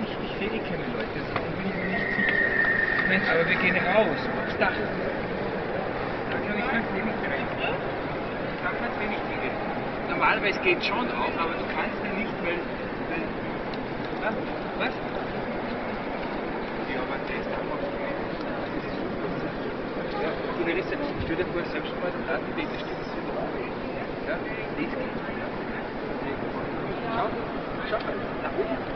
Ich, ich sehe eh keine Leute, ich bin mir nicht sicher. Ich meine, aber wir gehen raus, aufs Dach. Da kann ich ganz wenig rein. Da ganz wenig gehen. Normalerweise geht schon auch, aber du kannst ja nicht, weil... weil was? Ja, aber der ist einfach... Ja, du Larissa, stell dir vor, selbst mal da die Baby steht, das ist Ja, das geht. Ja. Schau, schau mal, da oben.